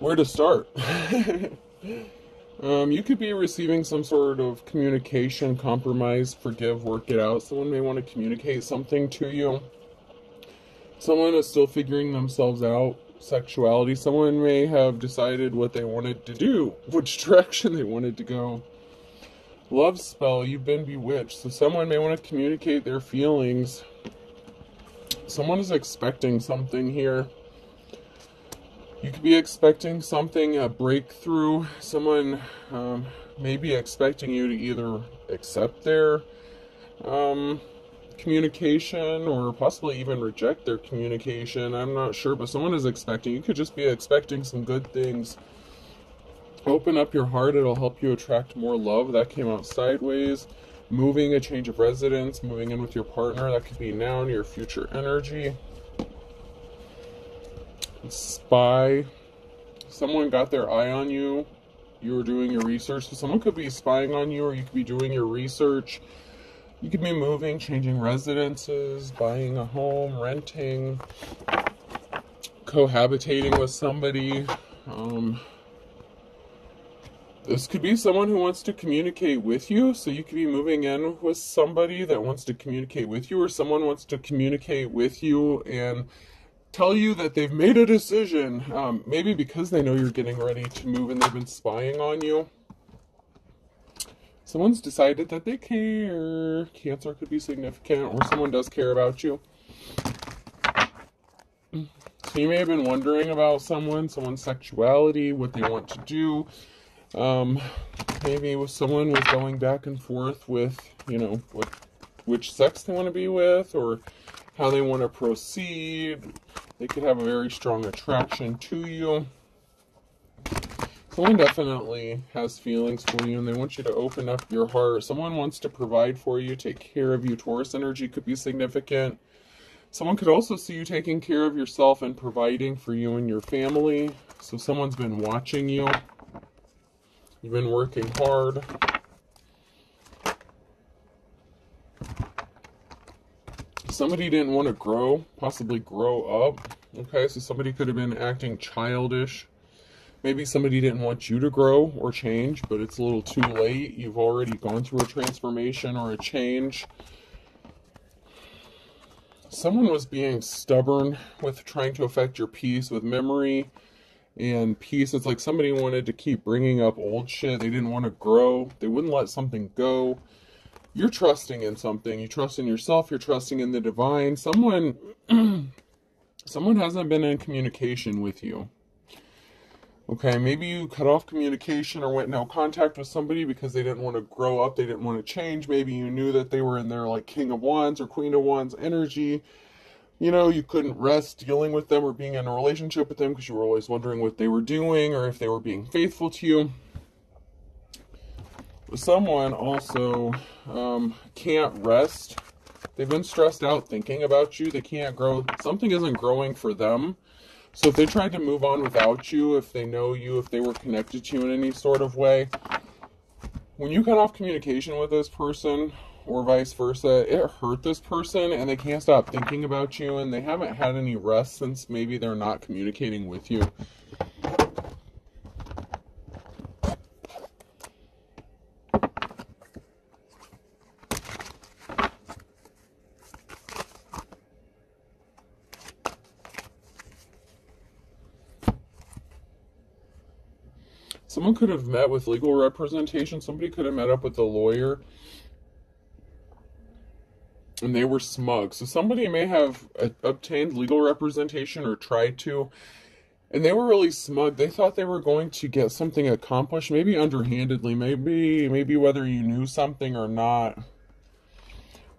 where to start? um, you could be receiving some sort of communication, compromise, forgive, work it out. Someone may want to communicate something to you. Someone is still figuring themselves out sexuality. Someone may have decided what they wanted to do, which direction they wanted to go. Love spell, you've been bewitched. So someone may want to communicate their feelings. Someone is expecting something here. You could be expecting something, a breakthrough. Someone um, may be expecting you to either accept their um, communication or possibly even reject their communication. I'm not sure, but someone is expecting. You could just be expecting some good things. Open up your heart, it'll help you attract more love. That came out sideways. Moving, a change of residence, moving in with your partner. That could be now in your future energy. Spy. Someone got their eye on you. You were doing your research. So someone could be spying on you, or you could be doing your research you could be moving, changing residences, buying a home, renting, cohabitating with somebody. Um, this could be someone who wants to communicate with you, so you could be moving in with somebody that wants to communicate with you, or someone wants to communicate with you and tell you that they've made a decision. Um, maybe because they know you're getting ready to move and they've been spying on you someone's decided that they care. Cancer could be significant, or someone does care about you. So you may have been wondering about someone, someone's sexuality, what they want to do. Um, maybe with someone was going back and forth with, you know, what, which sex they want to be with, or how they want to proceed. They could have a very strong attraction to you. Someone definitely has feelings for you and they want you to open up your heart. Someone wants to provide for you, take care of you. Taurus energy could be significant. Someone could also see you taking care of yourself and providing for you and your family. So someone's been watching you. You've been working hard. Somebody didn't want to grow, possibly grow up. Okay, so somebody could have been acting childish maybe somebody didn't want you to grow or change, but it's a little too late. You've already gone through a transformation or a change. Someone was being stubborn with trying to affect your peace with memory and peace. It's like somebody wanted to keep bringing up old shit. They didn't want to grow. They wouldn't let something go. You're trusting in something. You trust in yourself. You're trusting in the divine. Someone, someone hasn't been in communication with you Okay, maybe you cut off communication or went no contact with somebody because they didn't want to grow up, they didn't want to change. Maybe you knew that they were in their like King of Wands or Queen of Wands energy. You know, you couldn't rest dealing with them or being in a relationship with them because you were always wondering what they were doing or if they were being faithful to you. Someone also um, can't rest. They've been stressed out thinking about you. They can't grow. Something isn't growing for them so if they tried to move on without you, if they know you, if they were connected to you in any sort of way, when you cut off communication with this person or vice versa, it hurt this person and they can't stop thinking about you and they haven't had any rest since maybe they're not communicating with you. Someone could have met with legal representation. Somebody could have met up with a lawyer. And they were smug. So somebody may have uh, obtained legal representation or tried to. And they were really smug. They thought they were going to get something accomplished, maybe underhandedly, maybe maybe whether you knew something or not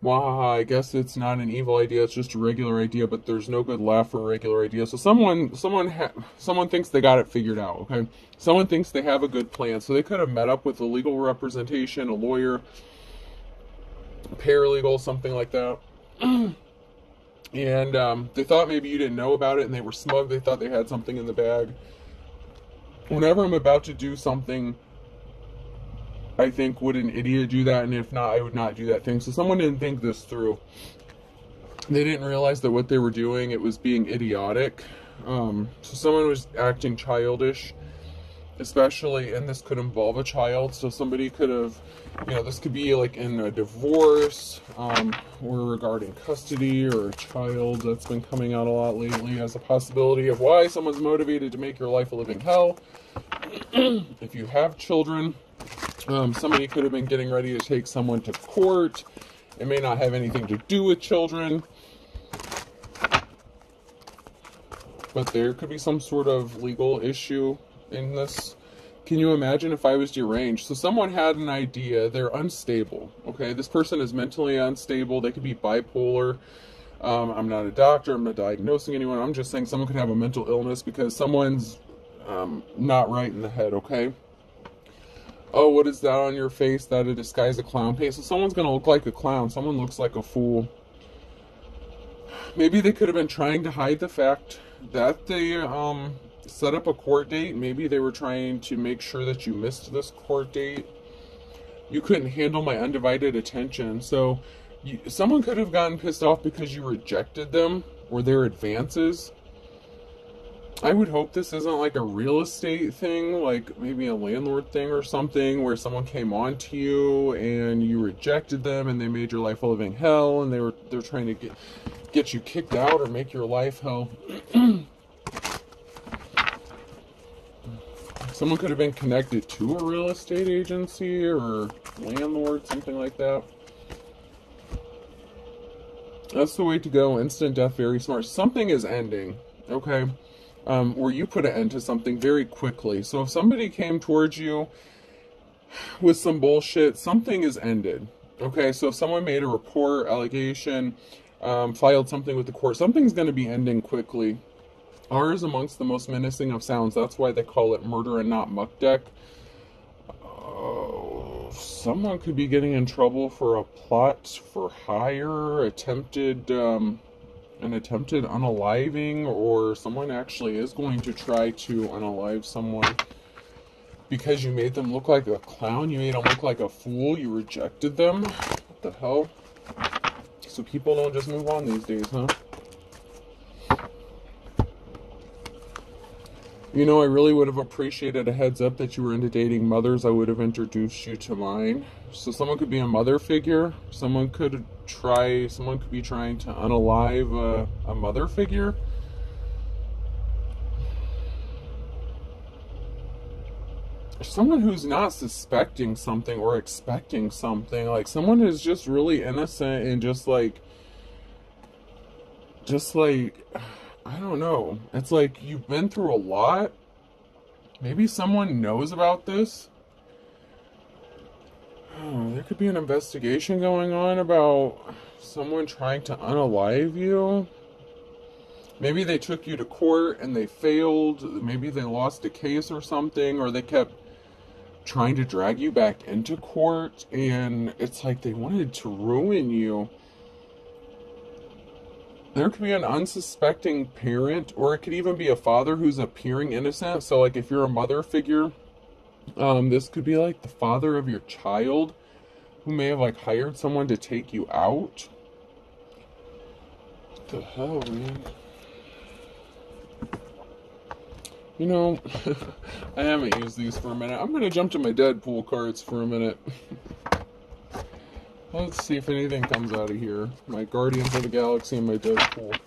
Wahaha, I guess it's not an evil idea, it's just a regular idea, but there's no good laugh for a regular idea. So someone someone ha- someone thinks they got it figured out, okay? Someone thinks they have a good plan. So they could have met up with a legal representation, a lawyer, paralegal, something like that. and um, they thought maybe you didn't know about it and they were smug. They thought they had something in the bag. Whenever I'm about to do something I think, would an idiot do that? And if not, I would not do that thing. So someone didn't think this through. They didn't realize that what they were doing, it was being idiotic. Um, so someone was acting childish, especially, and this could involve a child. So somebody could have, you know, this could be like in a divorce um, or regarding custody or a child that's been coming out a lot lately as a possibility of why someone's motivated to make your life a living hell. if you have children, um, somebody could have been getting ready to take someone to court. It may not have anything to do with children. But there could be some sort of legal issue in this. Can you imagine if I was deranged? So someone had an idea, they're unstable. Okay, this person is mentally unstable. They could be bipolar. Um, I'm not a doctor. I'm not diagnosing anyone. I'm just saying someone could have a mental illness because someone's um, not right in the head. Okay. Oh, what is that on your face? That a disguise a clown face. So someone's gonna look like a clown. Someone looks like a fool. Maybe they could have been trying to hide the fact that they um, set up a court date. Maybe they were trying to make sure that you missed this court date. You couldn't handle my undivided attention. So you, someone could have gotten pissed off because you rejected them or their advances. I would hope this isn't like a real estate thing, like maybe a landlord thing or something, where someone came on to you and you rejected them and they made your life a living hell and they were they're trying to get get you kicked out or make your life hell. Someone could have been connected to a real estate agency or landlord, something like that. That's the way to go. Instant death, very smart. Something is ending, okay? Um, where you put an end to something very quickly. So if somebody came towards you with some bullshit, something is ended. Okay, so if someone made a report, allegation, um, filed something with the court. Something's going to be ending quickly. R is amongst the most menacing of sounds. That's why they call it murder and not muck deck. Uh, someone could be getting in trouble for a plot for hire, attempted, um, an attempted unaliving, or someone actually is going to try to unalive someone because you made them look like a clown. You made them look like a fool. You rejected them. What the hell? so people don't just move on these days, huh? You know, I really would have appreciated a heads up that you were into dating mothers. I would have introduced you to mine. So someone could be a mother figure. Someone could try. Someone could be trying to unalive a, a mother figure. someone who's not suspecting something or expecting something like someone who's just really innocent and just like just like i don't know. It's like you've been through a lot. Maybe someone knows about this. Oh, there could be an investigation going on about someone trying to unalive you. Maybe they took you to court and they failed. Maybe they lost a case or something or they kept trying to drag you back into court and it's like they wanted to ruin you. There could be an unsuspecting parent, or it could even be a father who's appearing innocent. So, like, if you're a mother figure, um, this could be like the father of your child who may have like hired someone to take you out. What the hell, man? You know, I haven't used these for a minute. I'm to jump to my Deadpool cards for a minute. Let's see if anything comes out of here. My Guardians of the Galaxy and my Deadpool.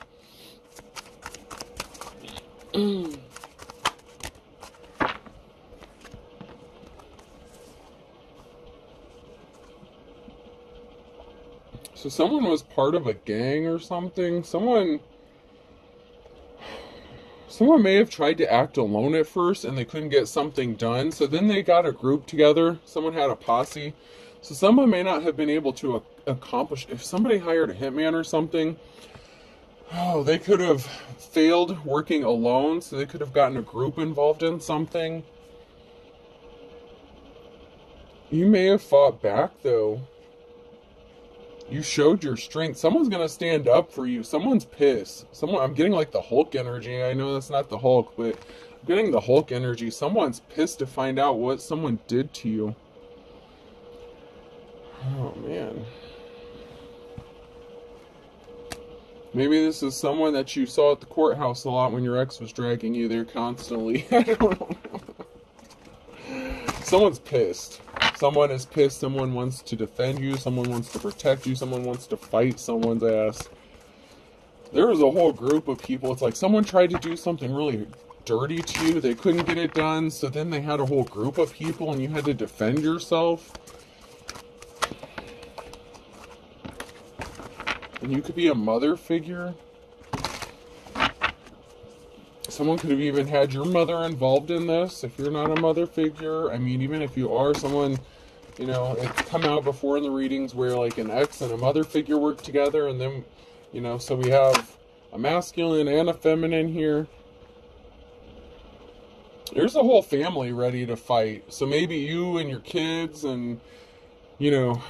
so someone was part of a gang or something. Someone Someone may have tried to act alone at first and they couldn't get something done, so then they got a group together. Someone had a posse. So someone may not have been able to accomplish. If somebody hired a hitman or something, oh, they could have failed working alone, so they could have gotten a group involved in something. You may have fought back though. You showed your strength. Someone's gonna stand up for you. Someone's pissed. Someone I'm getting like the Hulk energy. I know that's not the Hulk, but I'm getting the Hulk energy. Someone's pissed to find out what someone did to you. Oh man. Maybe this is someone that you saw at the courthouse a lot when your ex was dragging you there constantly. Someone's pissed. Someone is pissed. Someone wants to defend you. Someone wants to protect you. Someone wants to fight someone's ass. There was a whole group of people. It's like someone tried to do something really dirty to you. They couldn't get it done. So then they had a whole group of people and you had to defend yourself. And you could be a mother figure. Someone could have even had your mother involved in this if you're not a mother figure. I mean, even if you are someone, you know, it's come out before in the readings where like an ex and a mother figure work together, and then, you know, so we have a masculine and a feminine here. There's a whole family ready to fight. So maybe you and your kids and, you know,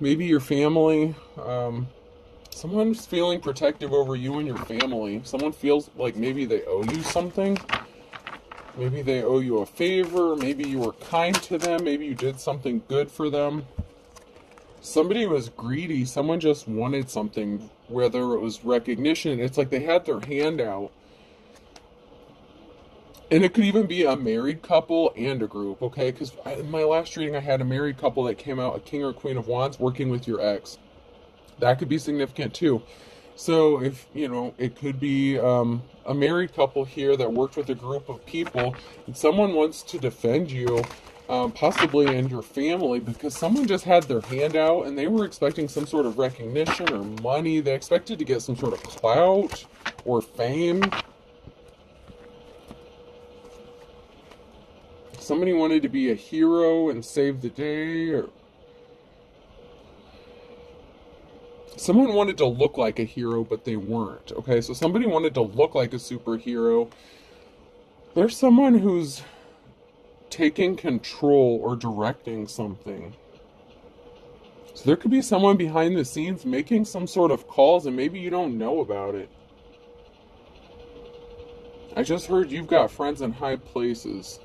maybe your family. Um, Someone's feeling protective over you and your family. Someone feels like maybe they owe you something. Maybe they owe you a favor. Maybe you were kind to them. Maybe you did something good for them. Somebody was greedy. Someone just wanted something, whether it was recognition. It's like they had their hand out. And it could even be a married couple and a group, okay? Because in my last reading, I had a married couple that came out, a king or queen of wands, working with your ex that could be significant too. So if you know, it could be um, a married couple here that worked with a group of people, and someone wants to defend you, um, possibly and your family, because someone just had their hand out and they were expecting some sort of recognition or money. They expected to get some sort of clout or fame. Somebody wanted to be a hero and save the day, or someone wanted to look like a hero, but they weren't. Okay, so somebody wanted to look like a superhero. There's someone who's taking control or directing something. So there could be someone behind the scenes making some sort of calls, and maybe you don't know about it. I just heard you've got friends in high places.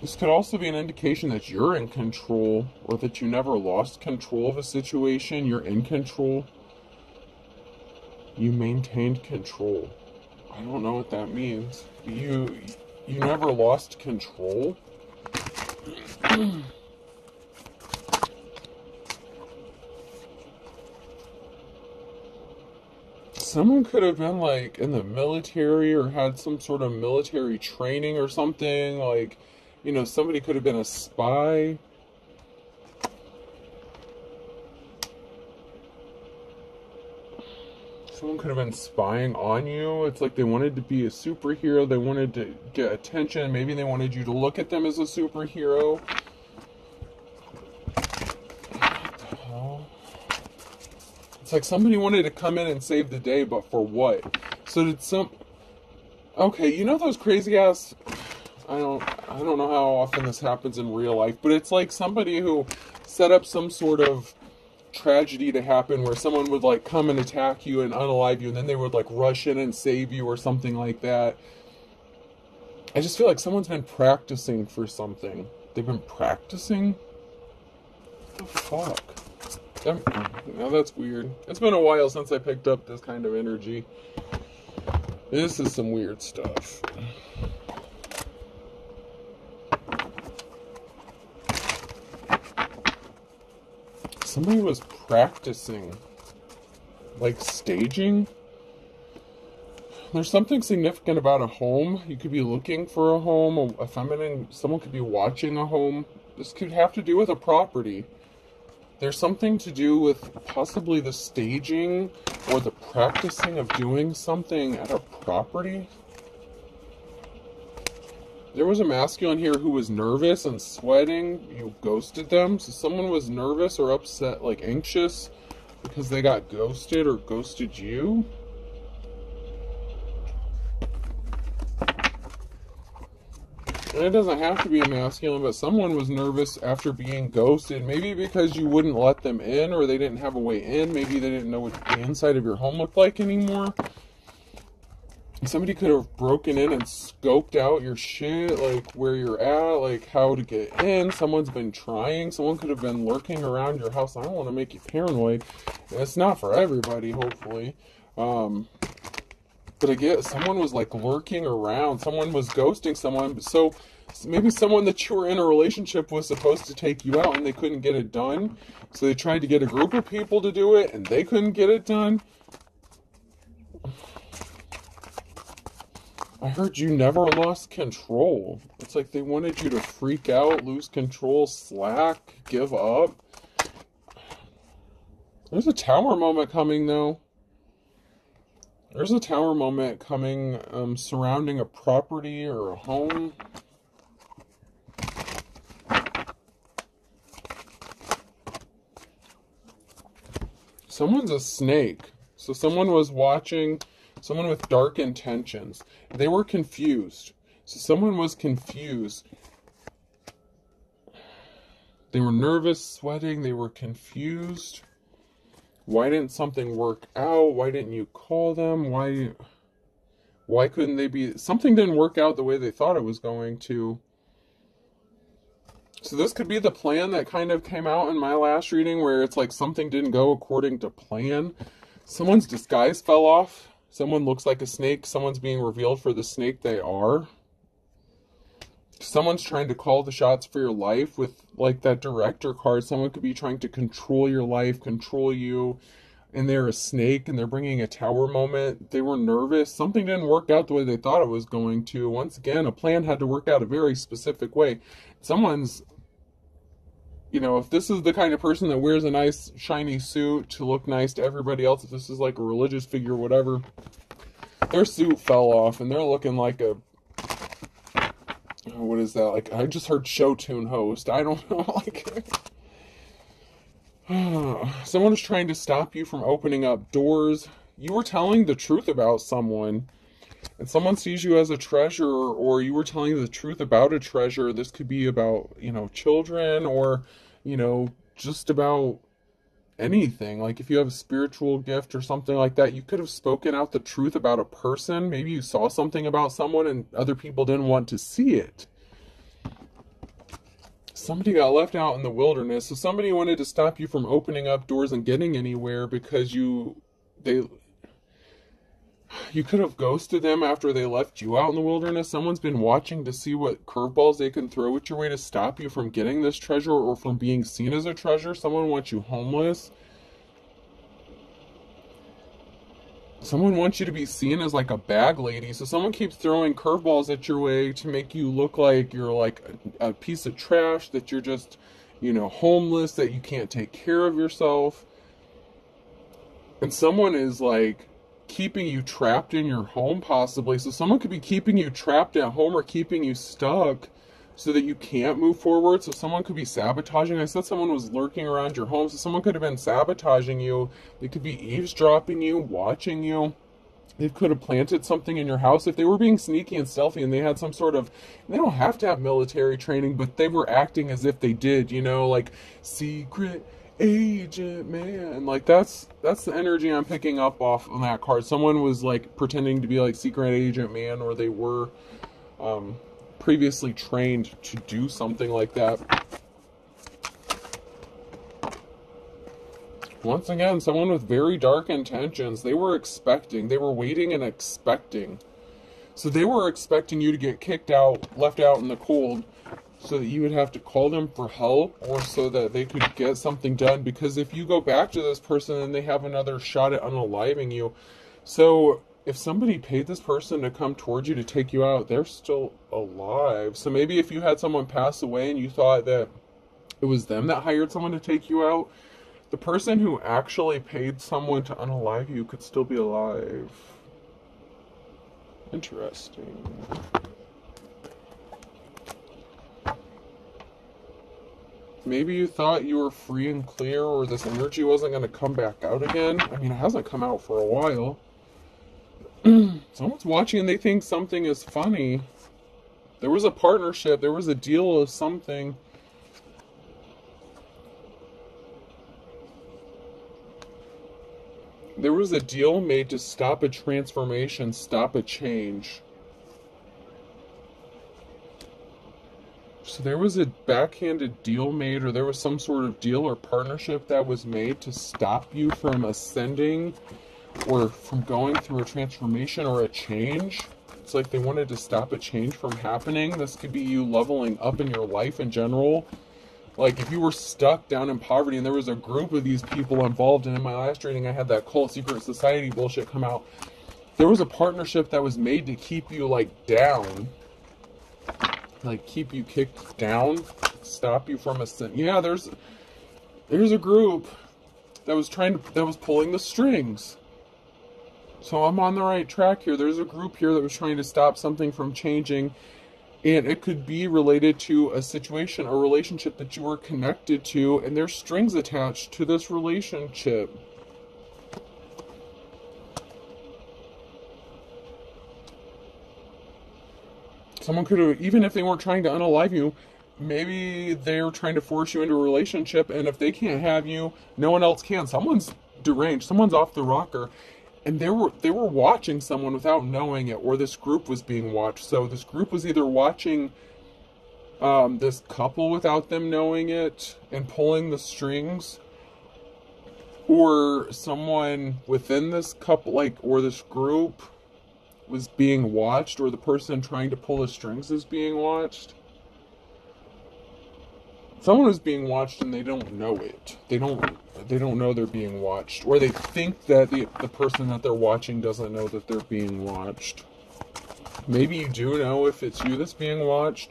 This could also be an indication that you're in control or that you never lost control of a situation. You're in control. You maintained control. I don't know what that means. You you never lost control. Someone could have been like in the military or had some sort of military training or something like you know, somebody could have been a spy. Someone could have been spying on you. It's like they wanted to be a superhero. They wanted to get attention. Maybe they wanted you to look at them as a superhero. It's like somebody wanted to come in and save the day, but for what? So did some. Okay, you know those crazy ass I don't I don't know how often this happens in real life, but it's like somebody who set up some sort of tragedy to happen where someone would like come and attack you and unalive you and then they would like rush in and save you or something like that. I just feel like someone's been practicing for something. They've been practicing? What the fuck? now oh, that's weird. It's been a while since I picked up this kind of energy. This is some weird stuff. Somebody was practicing, like staging. There's something significant about a home. You could be looking for a home, a, feminine, someone could be watching a home. This could have to do with a property. There's something to do with possibly the staging or the practicing of doing something at a property there was a masculine here who was nervous and sweating. You ghosted them. So someone was nervous or upset, like anxious, because they got ghosted or ghosted you. And it doesn't have to be a masculine, but someone was nervous after being ghosted. Maybe because you wouldn't let them in or they didn't have a way in. Maybe they didn't know what the inside of your home looked like anymore. Somebody could have broken in and scoped out your shit, like where you're at, like how to get in. Someone's been trying. Someone could have been lurking around your house. I don't want to make you paranoid. It's not for everybody, hopefully. Um, but I get someone was like lurking around. Someone was ghosting someone. So maybe someone that you were in a relationship was supposed to take you out and they couldn't get it done. So they tried to get a group of people to do it and they couldn't get it done. I heard you never lost control. It's like they wanted you to freak out, lose control, slack, give up. There's a tower moment coming though. There's a tower moment coming um, surrounding a property or a home. Someone's a snake. So someone was watching someone with dark intentions. They were confused. So someone was confused. They were nervous, sweating, they were confused. Why didn't something work out? Why didn't you call them? Why why couldn't they be something didn't work out the way they thought it was going to? So this could be the plan that kind of came out in my last reading where it's like something didn't go according to plan. Someone's disguise fell off. Someone looks like a snake. Someone's being revealed for the snake they are. Someone's trying to call the shots for your life with like that director card. Someone could be trying to control your life, control you, and they're a snake and they're bringing a tower moment. They were nervous. Something didn't work out the way they thought it was going to. Once again, a plan had to work out a very specific way. Someone's you know, if this is the kind of person that wears a nice shiny suit to look nice to everybody else, if this is like a religious figure, whatever, their suit fell off and they're looking like a what is that? Like I just heard show tune host. I don't know. Like someone is trying to stop you from opening up doors. You were telling the truth about someone and someone sees you as a treasure or you were telling the truth about a treasure this could be about you know children or you know just about anything. Like if you have a spiritual gift or something like that you could have spoken out the truth about a person. Maybe you saw something about someone and other people didn't want to see it. Somebody got left out in the wilderness. So somebody wanted to stop you from opening up doors and getting anywhere because you they you could have ghosted them after they left you out in the wilderness. Someone's been watching to see what curveballs they can throw at your way to stop you from getting this treasure or from being seen as a treasure. Someone wants you homeless. Someone wants you to be seen as like a bag lady. So someone keeps throwing curveballs at your way to make you look like you're like a, a piece of trash, that you're just, you know, homeless, that you can't take care of yourself. And someone is like keeping you trapped in your home possibly. So someone could be keeping you trapped at home or keeping you stuck so that you can't move forward. So someone could be sabotaging. I said someone was lurking around your home. So someone could have been sabotaging you. They could be eavesdropping you watching you. They could have planted something in your house. If they were being sneaky and stealthy and they had some sort of they don't have to have military training but they were acting as if they did you know like secret agent man. Like that's that's the energy i'm picking up off on that card. Someone was like pretending to be like secret agent man or they were um, previously trained to do something like that. Once again someone with very dark intentions. They were expecting they were waiting and expecting. So they were expecting you to get kicked out left out in the cold so that you would have to call them for help or so that they could get something done. Because if you go back to this person and they have another shot at unaliving you so if somebody paid this person to come towards you to take you out they're still alive. So maybe if you had someone pass away and you thought that it was them that hired someone to take you out the person who actually paid someone to unalive you could still be alive. Interesting maybe you thought you were free and clear or this energy wasn't going to come back out again. I mean, it hasn't come out for a while. Someone's watching and they think something is funny. There was a partnership, there was a deal of something. there was a deal made to stop a transformation, stop a change. So there was a backhanded deal made, or there was some sort of deal or partnership that was made to stop you from ascending or from going through a transformation or a change. It's like they wanted to stop a change from happening. This could be you leveling up in your life in general. Like if you were stuck down in poverty and there was a group of these people involved, and in my last reading I had that cult secret society bullshit come out. There was a partnership that was made to keep you like down like keep you kicked down, stop you from ascent. Yeah, there's there's a group that was trying to that was pulling the strings. So I'm on the right track here. There's a group here that was trying to stop something from changing and it could be related to a situation, a relationship that you were connected to and there's strings attached to this relationship. Someone could have, even if they weren't trying to unalive you, maybe they're trying to force you into a relationship, and if they can't have you, no one else can. Someone's deranged, someone's off the rocker, and they were they were watching someone without knowing it, or this group was being watched. So this group was either watching um, this couple without them knowing it and pulling the strings, or someone within this couple, like or this group was being watched or the person trying to pull the strings is being watched. Someone is being watched and they don't know it. They don't they don't know they're being watched or they think that the the person that they're watching doesn't know that they're being watched. Maybe you do know if it's you that's being watched,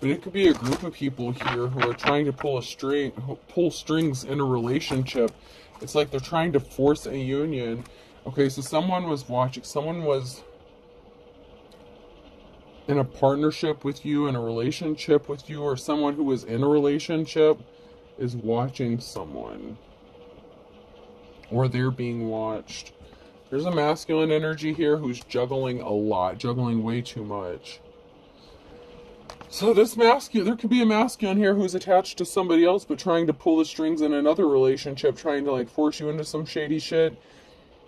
but it could be a group of people here who are trying to pull a string pull strings in a relationship. It's like they're trying to force a union. Okay, so someone was watching, someone was in a partnership with you, in a relationship with you, or someone who is in a relationship is watching someone. Or they're being watched. There's a masculine energy here who's juggling a lot, juggling way too much. So this masculine, there could be a masculine here who's attached to somebody else, but trying to pull the strings in another relationship, trying to like force you into some shady shit.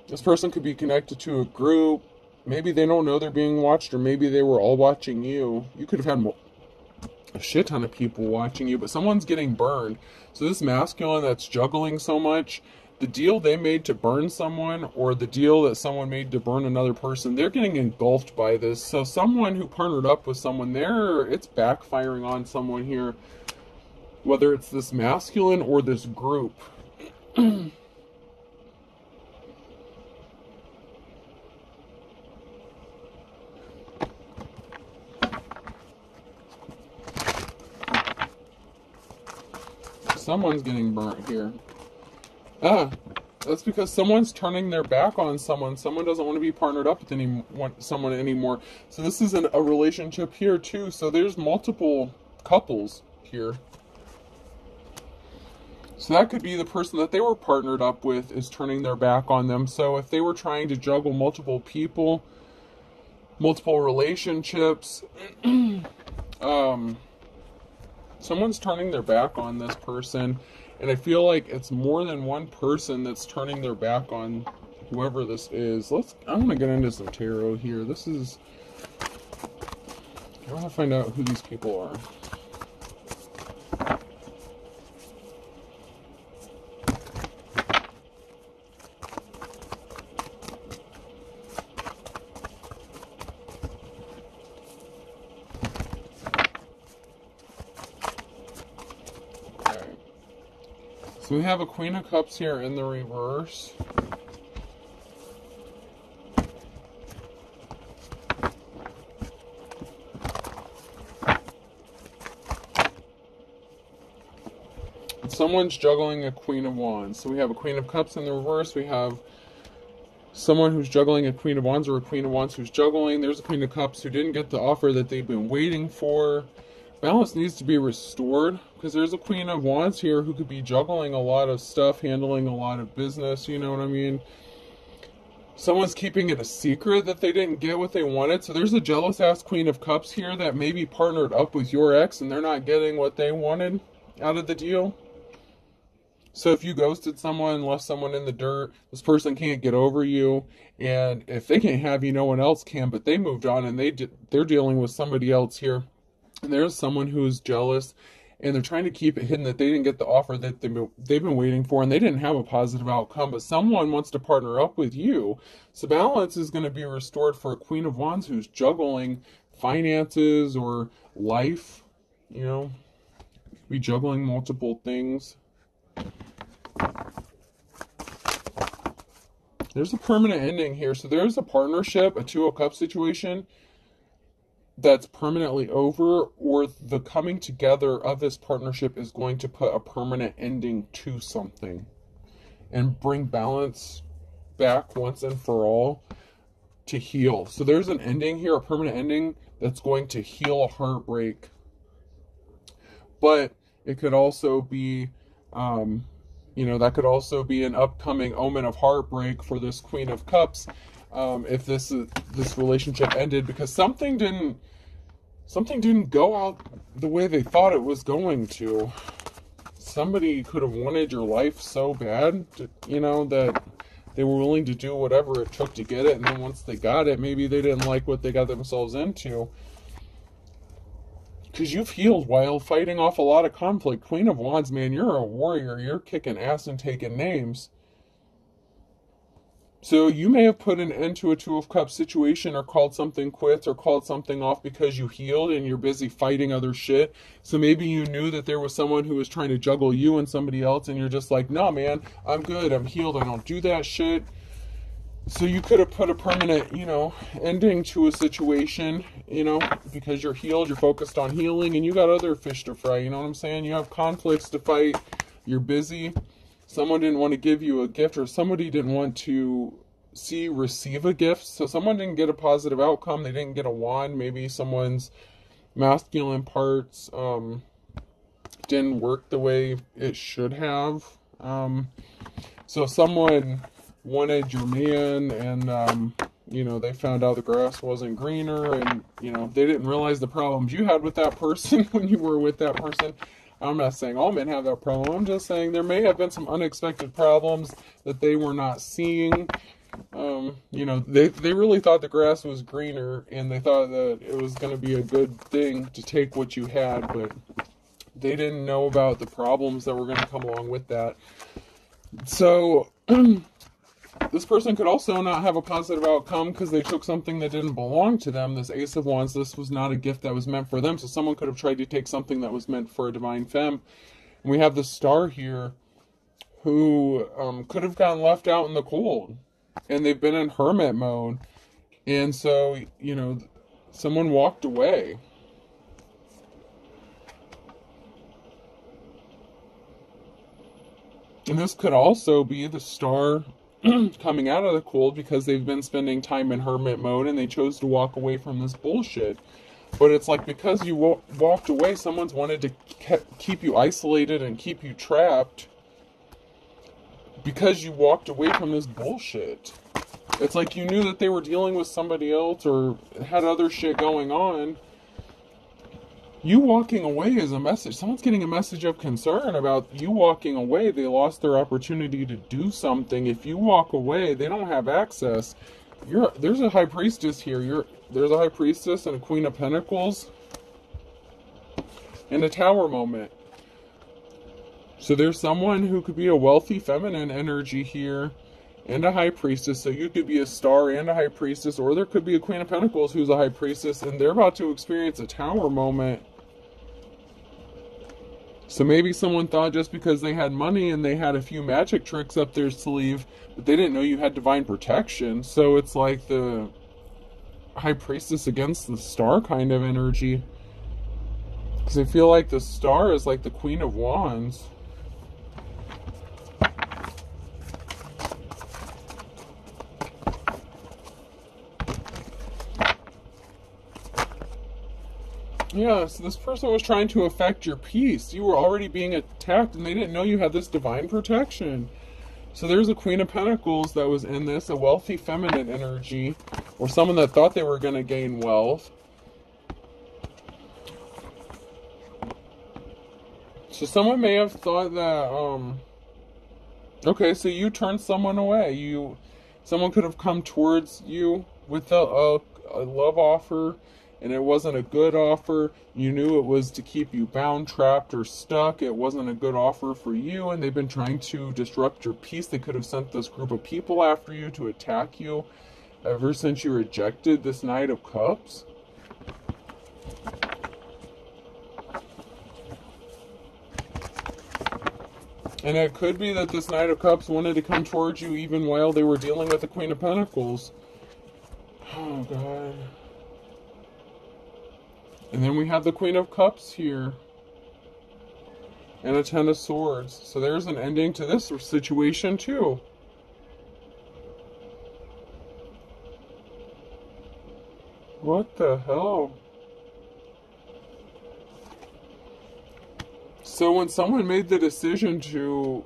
This person could be connected to a group, maybe they don't know they're being watched, or maybe they were all watching you. You could have had a shit ton of people watching you, but someone's getting burned. So this masculine that's juggling so much, the deal they made to burn someone, or the deal that someone made to burn another person, they're getting engulfed by this. So someone who partnered up with someone, there, it's backfiring on someone here, whether it's this masculine or this group. someone's getting burnt here. Ah, that's because someone's turning their back on someone. Someone doesn't want to be partnered up with any someone anymore. So this is an, a relationship here too. So there's multiple couples here. So that could be the person that they were partnered up with is turning their back on them. So if they were trying to juggle multiple people, multiple relationships, um, someone's turning their back on this person and i feel like it's more than one person that's turning their back on whoever this is. Let's i want to get into some tarot here. This is i want to find out who these people are have a Queen of Cups here in the reverse. someone's juggling a Queen of Wands. So we have a Queen of Cups in the reverse. We have someone who's juggling a Queen of Wands or a Queen of Wands who's juggling. There's a Queen of Cups who didn't get the offer that they've been waiting for balance needs to be restored because there's a queen of wands here who could be juggling a lot of stuff handling a lot of business you know what i mean someone's keeping it a secret that they didn't get what they wanted so there's a jealous ass queen of cups here that maybe partnered up with your ex and they're not getting what they wanted out of the deal So if you ghosted someone, left someone in the dirt, this person can't get over you, and if they can't have you, no one else can. But they moved on, and they they're dealing with somebody else here, there's someone who's jealous, and they're trying to keep it hidden that they didn't get the offer that they've been, they've been waiting for, and they didn't have a positive outcome. But someone wants to partner up with you, so balance is going to be restored for a Queen of Wands who's juggling finances or life, you know, be juggling multiple things. There's a permanent ending here. So there's a partnership, a Two of Cups situation that's permanently over, or the coming together of this partnership is going to put a permanent ending to something and bring balance back once and for all to heal. So there's an ending here, a permanent ending that's going to heal a heartbreak. But it could also be um, you know, that could also be an upcoming omen of heartbreak for this Queen of Cups um, if this this relationship ended because something didn't something didn't go out the way they thought it was going to. Somebody could have wanted your life so bad, to, you know, that they were willing to do whatever it took to get it, and then once they got it, maybe they didn't like what they got themselves into because you've healed while fighting off a lot of conflict. Queen of Wands, man, you're a warrior. You're kicking ass and taking names. So you may have put an end to a Two of Cups situation or called something quits or called something off because you healed and you're busy fighting other shit. So maybe you knew that there was someone who was trying to juggle you and somebody else and you're just like, no, man, I'm good. I'm healed. I don't do that shit. So you could have put a permanent, you know, ending to a situation, you know, because you're healed, you're focused on healing, and you got other fish to fry. You know what I'm saying? You have conflicts to fight. You're busy. Someone didn't want to give you a gift, or somebody didn't want to see receive a gift. So someone didn't get a positive outcome. They didn't get a wand. Maybe someone's masculine parts um, didn't work the way it should have. Um, so someone wanted your man and um, you know they found out the grass wasn't greener and you know they didn't realize the problems you had with that person when you were with that person i'm not saying all men have that problem. I'm just saying there may have been some unexpected problems that they were not seeing. Um, you know they, they really thought the grass was greener and they thought that it was going to be a good thing to take what you had but they didn't know about the problems that were going to come along with that. So this person could also not have a positive outcome because they took something that didn't belong to them. This Ace of Wands, this was not a gift that was meant for them. So someone could have tried to take something that was meant for a divine femme. And we have the star here who um, could have gotten left out in the cold. And they've been in hermit mode. And so, you know, someone walked away. And this could also be the star coming out of the cold because they've been spending time in hermit mode and they chose to walk away from this bullshit. But it's like because you wa- walked away, someone's wanted to ke- keep you isolated and keep you trapped because you walked away from this bullshit. It's like you knew that they were dealing with somebody else or had other shit going on you walking away is a message. Someone's getting a message of concern about you walking away. They lost their opportunity to do something. If you walk away, they don't have access. You're there's a high priestess here. You're there's a high priestess and a queen of pentacles and a tower moment. So there's someone who could be a wealthy feminine energy here and a high priestess. So you could be a star and a high priestess, or there could be a queen of pentacles who's a high priestess, and they're about to experience a tower moment. So maybe someone thought just because they had money and they had a few magic tricks up their sleeve, but they didn't know you had divine protection. So it's like the high priestess against the star kind of energy. Because I feel like the star is like the queen of wands. Yeah, so this person was trying to affect your peace. You were already being attacked and they didn't know you had this divine protection. So there's a Queen of Pentacles that was in this, a wealthy feminine energy, or someone that thought they were going to gain wealth. So someone may have thought that um, Okay, so you turned someone away. You, someone could have come towards you with a, a, a love offer, and it wasn't a good offer. You knew it was to keep you bound, trapped, or stuck. It wasn't a good offer for you, and they've been trying to disrupt your peace. They could have sent this group of people after you to attack you ever since you rejected this Knight of Cups. And it could be that this Knight of Cups wanted to come towards you even while they were dealing with the Queen of Pentacles. Oh, God. And then we have the Queen of Cups here. And a Ten of Swords. So there's an ending to this situation, too. What the hell? So when someone made the decision to,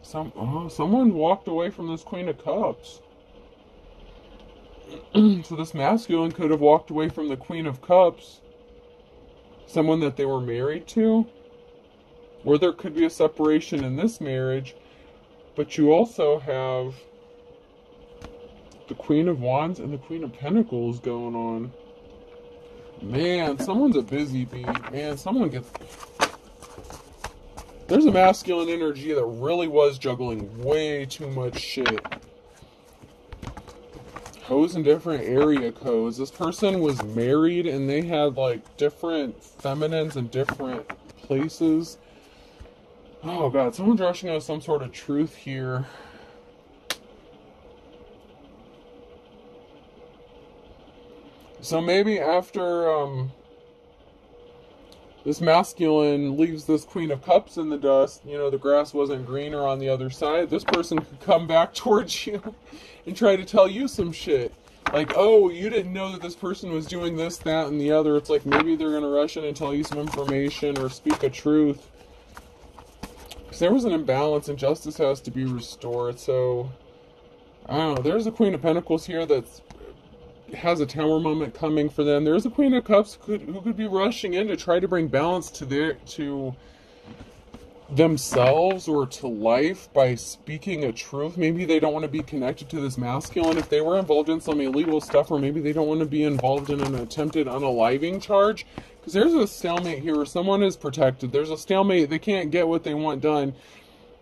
some oh, someone walked away from this Queen of Cups. so this masculine could have walked away from the Queen of Cups, someone that they were married to, or there could be a separation in this marriage, but you also have the Queen of Wands and the Queen of Pentacles going on. Man, someone's a busy bee. Man, someone gets there's a masculine energy that really was juggling way too much shit. Codes in different area codes. This person was married and they had like different feminines in different places. Oh god, someone's rushing out some sort of truth here. So maybe after um this masculine leaves this queen of cups in the dust you know the grass wasn't greener on the other side this person could come back towards you and try to tell you some shit. Like oh you didn't know that this person was doing this that and the other. It's like maybe they're gonna rush in and tell you some information or speak a truth. Because there was an imbalance and justice has to be restored so i don't know. There's a queen of pentacles here that's has a tower moment coming for them. There's a Queen of Cups could, who could be rushing in to try to bring balance to their to themselves or to life by speaking a truth. Maybe they don't want to be connected to this masculine if they were involved in some illegal stuff, or maybe they don't want to be involved in an attempted unaliving charge. Because there's a stalemate here where someone is protected. There's a stalemate. They can't get what they want done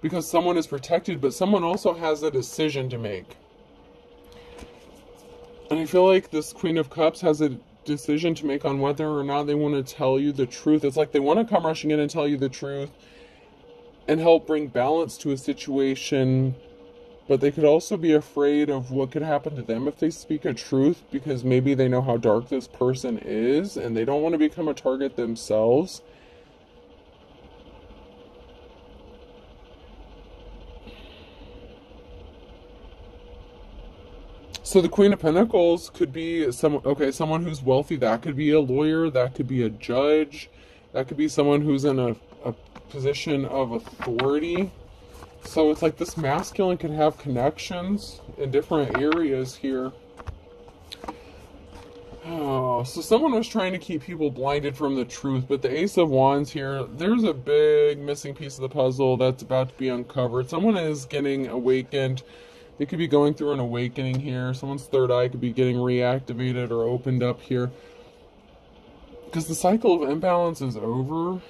because someone is protected, but someone also has a decision to make. And I feel like this Queen of Cups has a decision to make on whether or not they want to tell you the truth. It's like they want to come rushing in and tell you the truth and help bring balance to a situation, but they could also be afraid of what could happen to them if they speak a truth because maybe they know how dark this person is and they don't want to become a target themselves. So the Queen of Pentacles could be some okay, someone who's wealthy. That could be a lawyer. That could be a judge. That could be someone who's in a, a position of authority. So it's like this masculine could have connections in different areas here. Oh, so someone was trying to keep people blinded from the truth, but the Ace of Wands here, there's a big missing piece of the puzzle that's about to be uncovered. Someone is getting awakened they could be going through an awakening here. Someone's third eye could be getting reactivated or opened up here. Because the cycle of imbalance is over.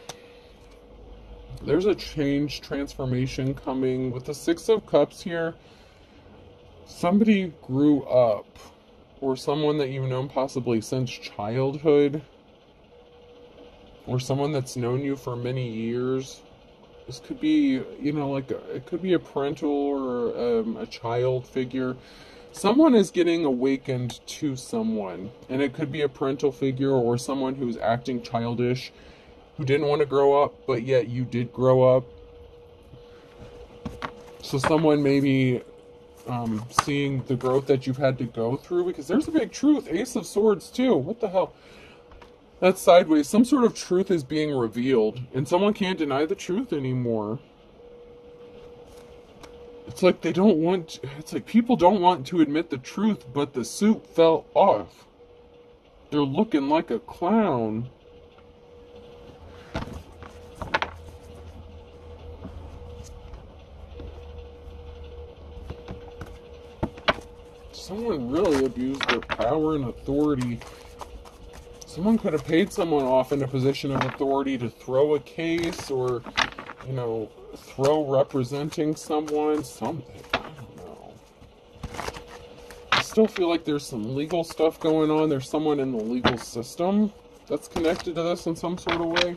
There's a change, transformation coming. With the Six of Cups here, somebody grew up. Or someone that you've known possibly since childhood. Or someone that's known you for many years this could be, you know, like a, it could be a parental or um, a child figure. Someone is getting awakened to someone, and it could be a parental figure or someone who's acting childish, who didn't want to grow up, but yet you did grow up. So someone maybe um, seeing the growth that you've had to go through, because there's a big truth. Ace of Swords too. What the hell? That's sideways. Some sort of truth is being revealed, and someone can't deny the truth anymore. It's like they don't want, it's like people don't want to admit the truth, but the suit fell off. They're looking like a clown. Someone really abused their power and authority. Someone could have paid someone off in a position of authority to throw a case or, you know, throw representing someone, something. I don't know. I still feel like there's some legal stuff going on. There's someone in the legal system that's connected to this in some sort of way.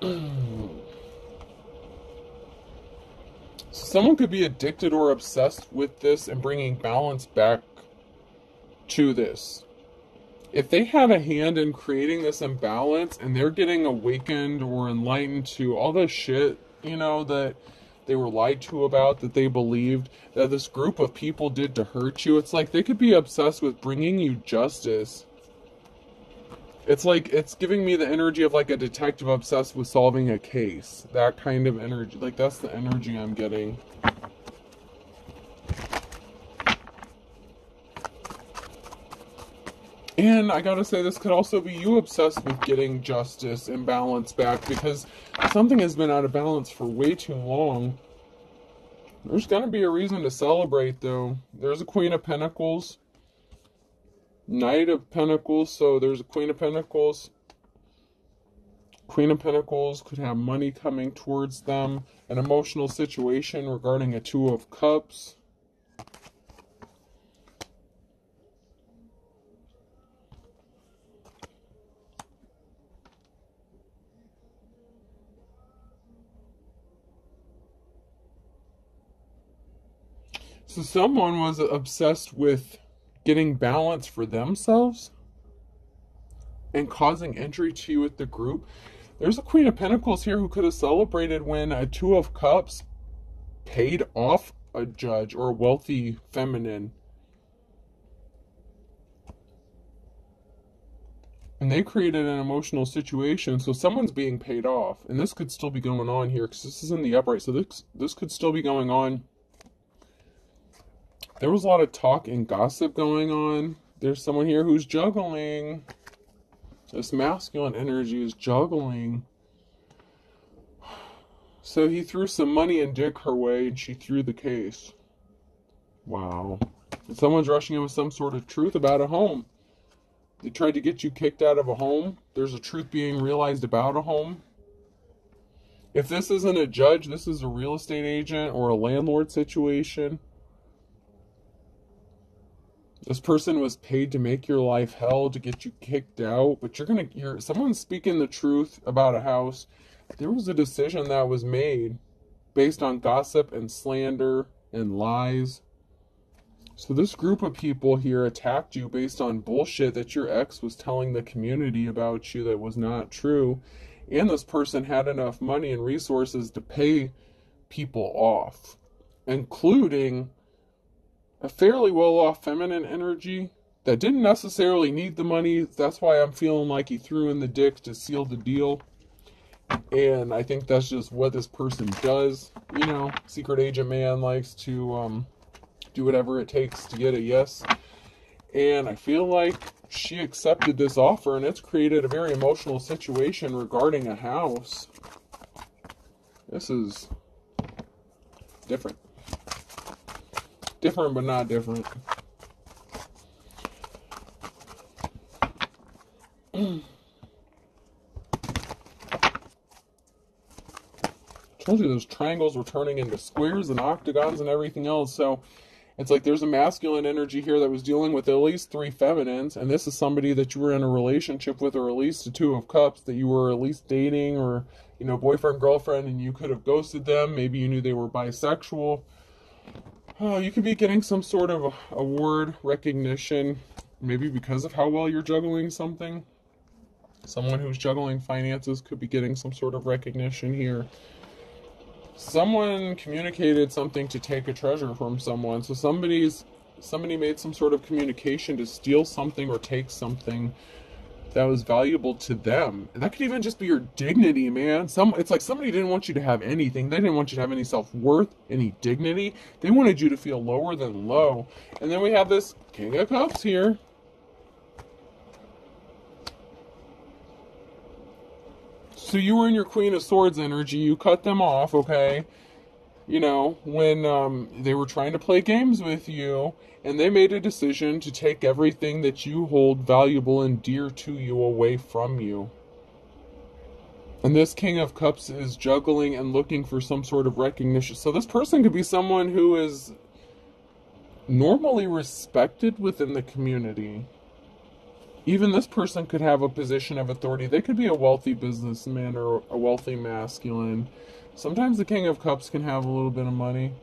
someone could be addicted or obsessed with this and bringing balance back to this. If they had a hand in creating this imbalance and they're getting awakened or enlightened to all the shit, you know, that they were lied to about, that they believed that this group of people did to hurt you, it's like they could be obsessed with bringing you justice it's like it's giving me the energy of like a detective obsessed with solving a case. That kind of energy. Like that's the energy I'm getting. And I gotta say, this could also be you obsessed with getting justice and balance back because something has been out of balance for way too long. There's gonna be a reason to celebrate, though. There's a Queen of Pentacles. Knight of Pentacles, so there's a Queen of Pentacles. Queen of Pentacles could have money coming towards them, an emotional situation regarding a Two of Cups. So someone was obsessed with getting balance for themselves and causing injury to you with the group. There's a Queen of Pentacles here who could have celebrated when a Two of Cups paid off a judge or a wealthy feminine. And they created an emotional situation, so someone's being paid off. And this could still be going on here because this is in the upright, so this, this could still be going on there was a lot of talk and gossip going on. There's someone here who's juggling. This masculine energy is juggling. So he threw some money and dick her way, and she threw the case. Wow. And someone's rushing in with some sort of truth about a home. They tried to get you kicked out of a home. There's a truth being realized about a home. If this isn't a judge, this is a real estate agent or a landlord situation. This person was paid to make your life hell, to get you kicked out, but you're gonna you're someone's speaking the truth about a house. There was a decision that was made based on gossip and slander and lies. So this group of people here attacked you based on bullshit that your ex was telling the community about you that was not true. And this person had enough money and resources to pay people off, including a fairly well off feminine energy that didn't necessarily need the money. That's why I'm feeling like he threw in the dick to seal the deal. And I think that's just what this person does. You know, secret agent man likes to um, do whatever it takes to get a yes. And I feel like she accepted this offer, and it's created a very emotional situation regarding a house. This is different. Different but not different. told you those triangles were turning into squares and octagons and everything else. So it's like there's a masculine energy here that was dealing with at least three feminines, and this is somebody that you were in a relationship with, or at least a two of cups that you were at least dating, or you know, boyfriend, girlfriend, and you could have ghosted them. Maybe you knew they were bisexual. Oh, you could be getting some sort of award recognition, maybe because of how well you're juggling something. Someone who's juggling finances could be getting some sort of recognition here. Someone communicated something to take a treasure from someone. So somebody's somebody made some sort of communication to steal something or take something that was valuable to them. And that could even just be your dignity, man. Some it's like somebody didn't want you to have anything. They didn't want you to have any self-worth, any dignity. They wanted you to feel lower than low. And then we have this King of Cups here. So you were in your Queen of Swords energy. You cut them off, okay? You know, when um, they were trying to play games with you and they made a decision to take everything that you hold valuable and dear to you away from you. And this King of Cups is juggling and looking for some sort of recognition. So this person could be someone who is normally respected within the community. Even this person could have a position of authority. They could be a wealthy businessman or a wealthy masculine. Sometimes the King of Cups can have a little bit of money.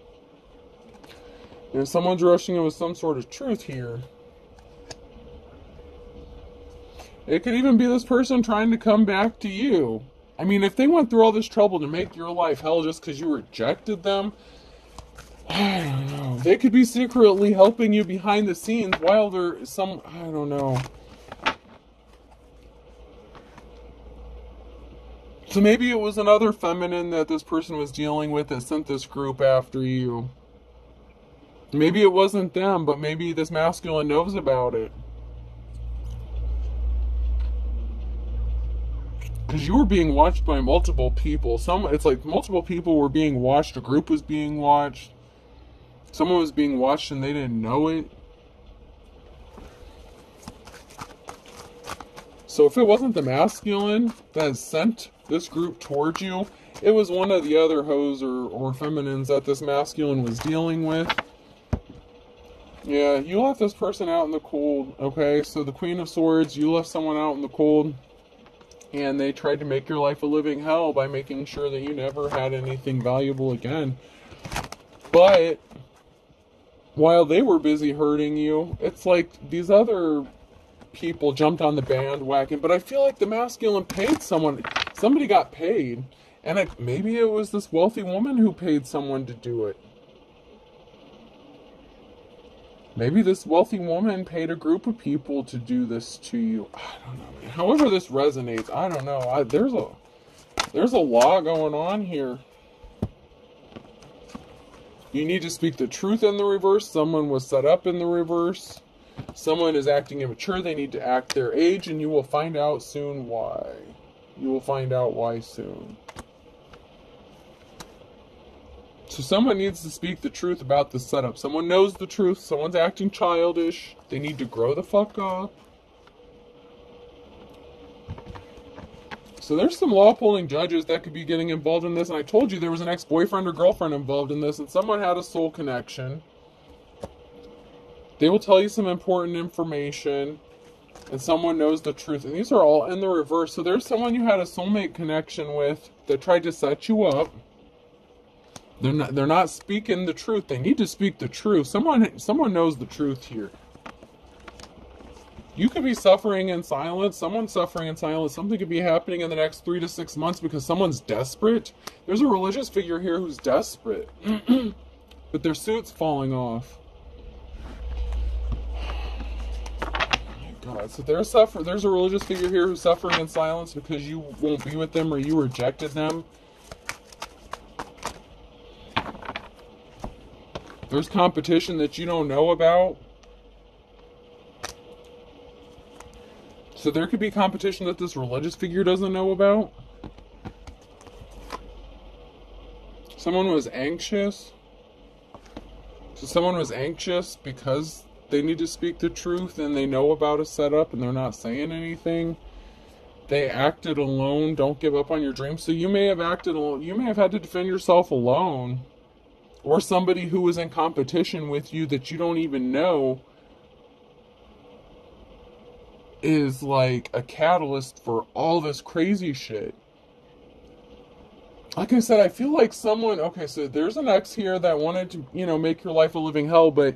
And someone's rushing in with some sort of truth here. It could even be this person trying to come back to you. I mean, if they went through all this trouble to make your life hell just because you rejected them, I don't know. They could be secretly helping you behind the scenes while they're some. I don't know. So maybe it was another feminine that this person was dealing with that sent this group after you. Maybe it wasn't them, but maybe this masculine knows about it. because you were being watched by multiple people. Some it's like multiple people were being watched. A group was being watched. Someone was being watched and they didn't know it. So if it wasn't the masculine that sent this group towards you, it was one of the other hoes or, or feminines that this masculine was dealing with. Yeah, you left this person out in the cold, okay? So the Queen of Swords, you left someone out in the cold and they tried to make your life a living hell by making sure that you never had anything valuable again. But while they were busy hurting you, it's like these other people jumped on the bandwagon. But I feel like the masculine paid someone, somebody got paid, and it, maybe it was this wealthy woman who paid someone to do it. Maybe this wealthy woman paid a group of people to do this to you. I don't know. However, this resonates, I don't know. I, there's a there's a lot going on here. You need to speak the truth in the reverse. Someone was set up in the reverse. Someone is acting immature. They need to act their age, and you will find out soon why. You will find out why soon. So someone needs to speak the truth about the setup. Someone knows the truth. Someone's acting childish. They need to grow the fuck up. So there's some law pulling judges that could be getting involved in this. And I told you there was an ex boyfriend or girlfriend involved in this, and someone had a soul connection. They will tell you some important information, and someone knows the truth. And these are all in the reverse. So there's someone you had a soulmate connection with that tried to set you up they're not they're not speaking the truth. They need to speak the truth. Someone someone knows the truth here. You could be suffering in silence. Someone's suffering in silence. Something could be happening in the next three to six months because someone's desperate. There's a religious figure here who's desperate, but their suit's falling off. So there's suffer. There's a religious figure here who's suffering in silence because you won't be with them or you rejected them There's competition that you don't know about. So there could be competition that this religious figure doesn't know about. Someone was anxious. So someone was anxious because they need to speak the truth and they know about a setup and they're not saying anything. They acted alone. Don't give up on your dreams. So you may have acted alone. You may have had to defend yourself alone or somebody who is in competition with you that you don't even know is like a catalyst for all this crazy shit. Like I said, I feel like someone, okay, so there's an ex here that wanted to, you know, make your life a living hell, but,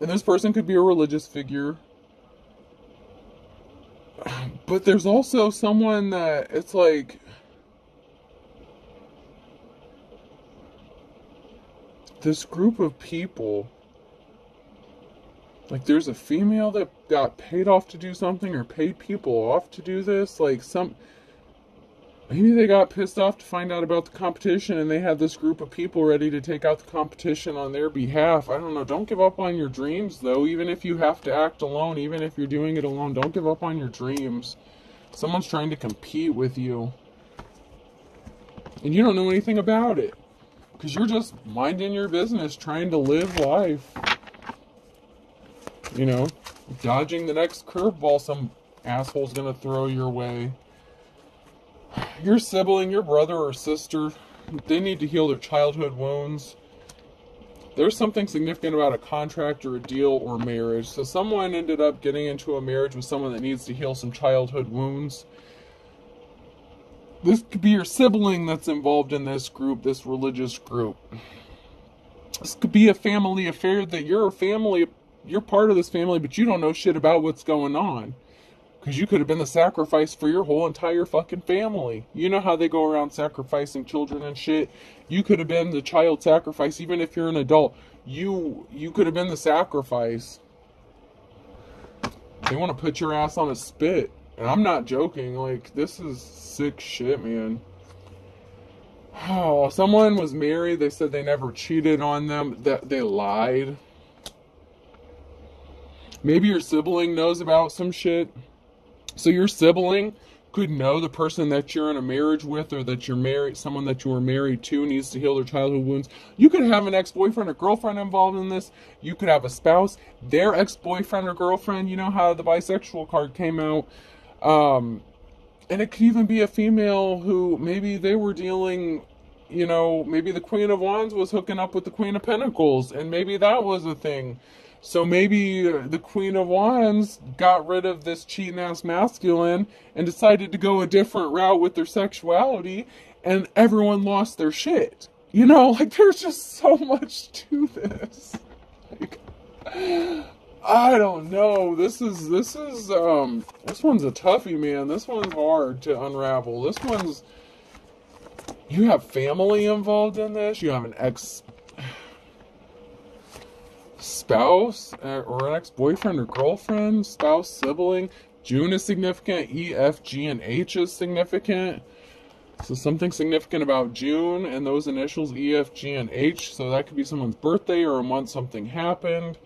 and this person could be a religious figure. But there's also someone that it's like, this group of people like there's a female that got paid off to do something or paid people off to do this like some maybe they got pissed off to find out about the competition and they had this group of people ready to take out the competition on their behalf. I don't know. Don't give up on your dreams though. Even if you have to act alone even if you're doing it alone don't give up on your dreams. Someone's trying to compete with you. And you don't know anything about it Because you're just minding your business, trying to live life. You know, dodging the next curveball some asshole's gonna throw your way. Your sibling, your brother or sister, they need to heal their childhood wounds. There's something significant about a contract or a deal or marriage. So someone ended up getting into a marriage with someone that needs to heal some childhood wounds. This could be your sibling that's involved in this group, this religious group. This could be a family affair that you're a family, you're part of this family, but you don't know shit about what's going on. Because you could have been the sacrifice for your whole entire fucking family. You know how they go around sacrificing children and shit. You could have been the child sacrifice, even if you're an adult. You you could have been the sacrifice. They want to put your ass on a spit. And I'm not joking. Like, this is sick shit, man. Oh, someone was married. They said they never cheated on them. That they lied. Maybe your sibling knows about some shit. So your sibling could know the person that you're in a marriage with or that you're married someone that you were married to needs to heal their childhood wounds. You could have an ex-boyfriend or girlfriend involved in this. You could have a spouse their ex-boyfriend or girlfriend. You know how the bisexual card came out. Um, and it could even be a female who maybe they were dealing you know maybe the queen of wands was hooking up with the queen of pentacles and maybe that was a thing so maybe the Queen of Wands got rid of this cheating ass masculine and decided to go a different route with their sexuality, and everyone lost their shit. You know, like there's just so much to this. Like, I don't know. This is this is um this one's a toughie, man. This one's hard to unravel. This one's you have family involved in this. You have an ex spouse uh, or an ex-boyfriend or girlfriend, spouse, sibling. June is significant. E, F, G, and H is significant. So something significant about June and those initials E, F, G, and H. So that could be someone's birthday or a month something happened.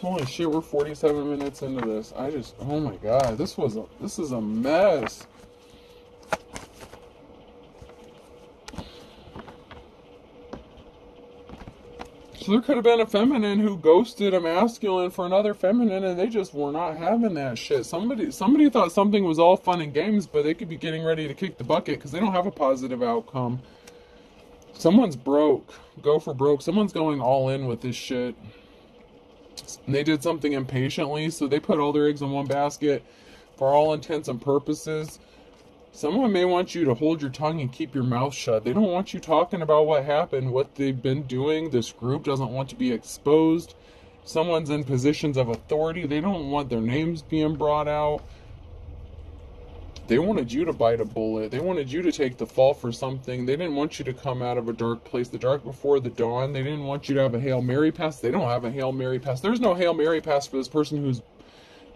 Holy shit, we're 47 minutes into this. I just, oh my god, this was, a, this is a mess. So there could have been a feminine who ghosted a masculine for another feminine, and they just were not having that shit. Somebody, somebody thought something was all fun and games, but they could be getting ready to kick the bucket because they don't have a positive outcome. Someone's broke. Go for broke. Someone's going all in with this shit. They did something impatiently, so they put all their eggs in one basket for all intents and purposes. Someone may want you to hold your tongue and keep your mouth shut. They don't want you talking about what happened, what they've been doing. This group doesn't want to be exposed. Someone's in positions of authority. They don't want their names being brought out. They wanted you to bite a bullet. They wanted you to take the fall for something. They didn't want you to come out of a dark place, the dark before the dawn. They didn't want you to have a Hail Mary pass. They don't have a Hail Mary pass. There's no Hail Mary pass for this person who's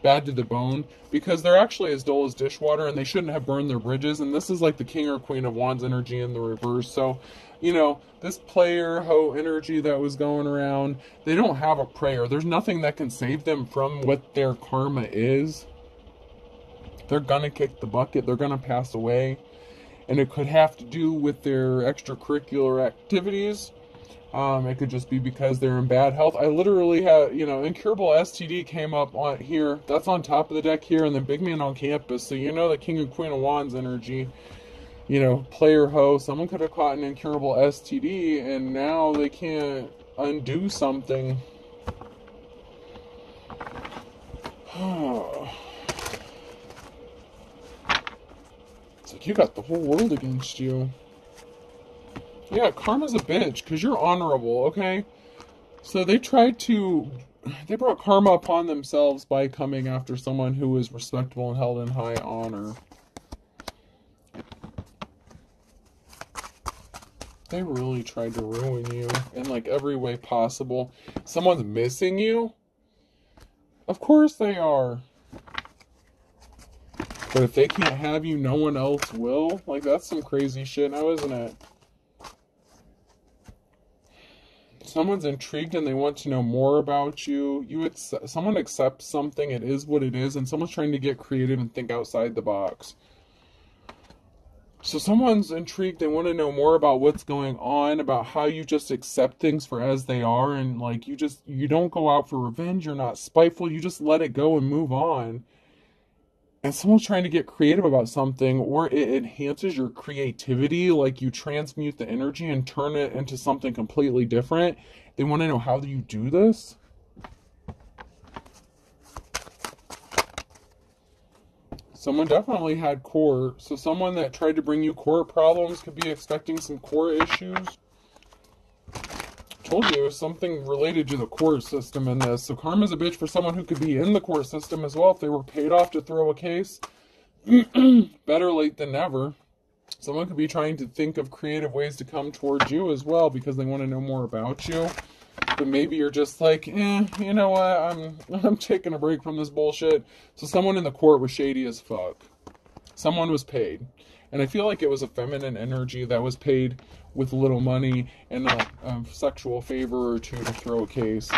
bad to the bone because they're actually as dull as dishwater and they shouldn't have burned their bridges. And this is like the king or queen of wands energy in the reverse. So, you know, this player ho energy that was going around, they don't have a prayer. There's nothing that can save them from what their karma is. They're gonna kick the bucket, they're gonna pass away. And it could have to do with their extracurricular activities um, it could just be because they're in bad health. I literally have, you know, incurable STD came up on here. That's on top of the deck here, and then big man on campus. So you know the King and Queen of Wands energy. You know, player ho. Someone could have caught an incurable STD, and now they can't undo something. it's like you got the whole world against you. Yeah, karma's a bitch because you're honorable, okay? So they tried to. They brought karma upon themselves by coming after someone who was respectable and held in high honor. They really tried to ruin you in like every way possible. Someone's missing you? Of course they are. But if they can't have you, no one else will? Like, that's some crazy shit now, isn't it? Someone's intrigued and they want to know more about you. You accept, someone accepts something, it is what it is, and someone's trying to get creative and think outside the box. So someone's intrigued, they want to know more about what's going on, about how you just accept things for as they are and like you just you don't go out for revenge, you're not spiteful, you just let it go and move on. And someone's trying to get creative about something or it enhances your creativity, like you transmute the energy and turn it into something completely different. They want to know how do you do this? Someone definitely had core So someone that tried to bring you core problems could be expecting some core issues. Told you it was something related to the court system in this. So karma's a bitch for someone who could be in the court system as well if they were paid off to throw a case. Better late than never. Someone could be trying to think of creative ways to come towards you as well because they want to know more about you but maybe you're just like, eh, you know what? I'm I'm taking a break from this bullshit. So someone in the court was shady as fuck. Someone was paid, and I feel like it was a feminine energy that was paid with little money and a, a sexual favor or two to throw a case.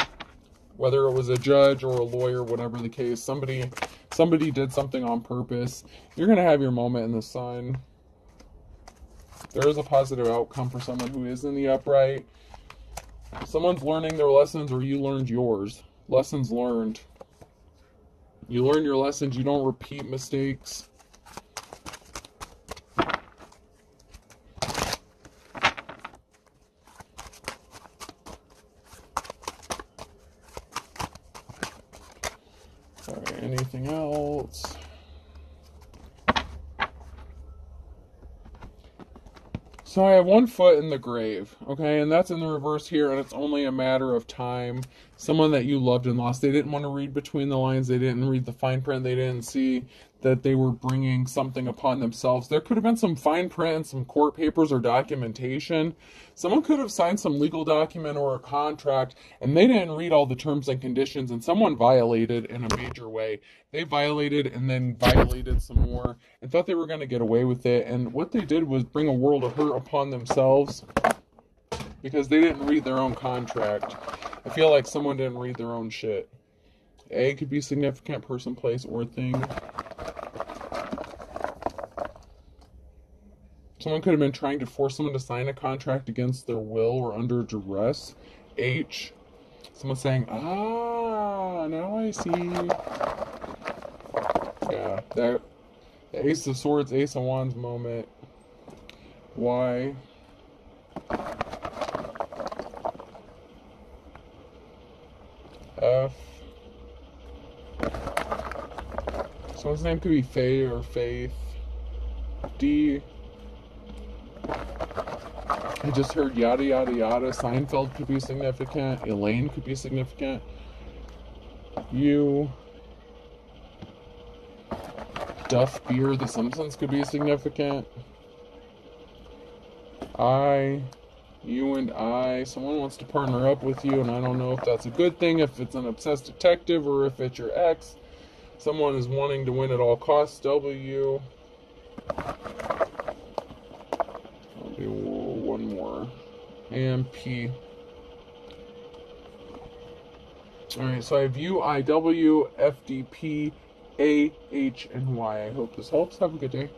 Whether it was a judge or a lawyer, whatever the case, somebody somebody did something on purpose. You're gonna have your moment in the sun. There is a positive outcome for someone who is in the upright Someone's learning their lessons or you learned yours. Lessons learned. You learn your lessons, you don't repeat mistakes. Sorry, anything else? So I have one foot in the grave, okay, and that's in the reverse here, and it's only a matter of time. Someone that you loved and lost, they didn't want to read between the lines, they didn't read the fine print, they didn't see that they were bringing something upon themselves. There could have been some fine print some court papers or documentation. Someone could have signed some legal document or a contract, and they didn't read all the terms and conditions, and someone violated in a major way. They violated and then violated some more and thought they were going to get away with it. And what they did was bring a world of hurt upon themselves because they didn't read their own contract. I feel like someone didn't read their own shit. A could be significant person, place, or thing. Someone could have been trying to force someone to sign a contract against their will or under duress. H. Someone saying, ah, now I see. Yeah, that the Ace of Swords, Ace of Wands moment. Y. Uh, F. Someone's name could be Faye or Faith. D. I just heard yada yada yada. Seinfeld could be significant. Elaine could be significant. You. Duff Beer, The Simpsons could be significant. I, you and I, someone wants to partner up with you, and I don't know if that's a good thing, if it's an obsessed detective, or if it's your ex. Someone is wanting to win at all costs. W. I'll do one more. And P. Alright, so I have U, I, W, F, D, P, A, H, and Y. I hope this helps. Have a good day.